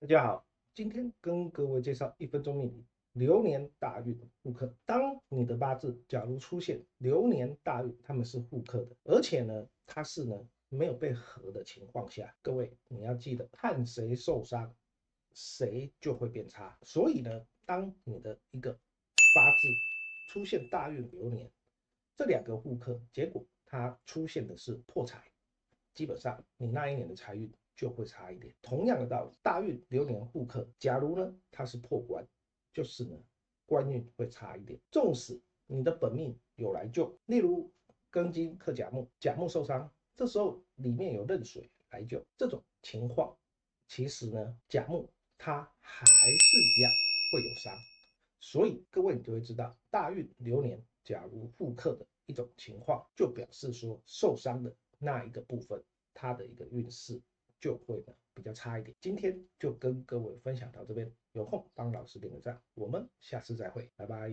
大家好，今天跟各位介绍一分钟命理流年大运互克。当你的八字假如出现流年大运，他们是互克的，而且呢，它是呢没有被合的情况下，各位你要记得，看谁受伤，谁就会变差。所以呢，当你的一个八字出现大运流年，这两个互克，结果它出现的是破财，基本上你那一年的财运。就会差一点。同样的道理，大运流年互克，假如呢它是破官，就是呢官运会差一点。纵使你的本命有来救，例如庚金克甲木，甲木受伤，这时候里面有壬水来救，这种情况其实呢甲木它还是一样会有伤。所以各位你就会知道，大运流年假如互克的一种情况，就表示说受伤的那一个部分，它的一个运势。就会呢比较差一点。今天就跟各位分享到这边，有空帮老师点个赞，我们下次再会，拜拜。